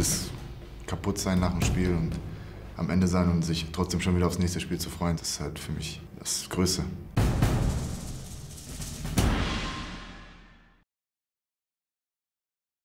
dieses Kaputtsein nach dem Spiel und am Ende sein und sich trotzdem schon wieder aufs nächste Spiel zu freuen, das ist halt für mich das Größte.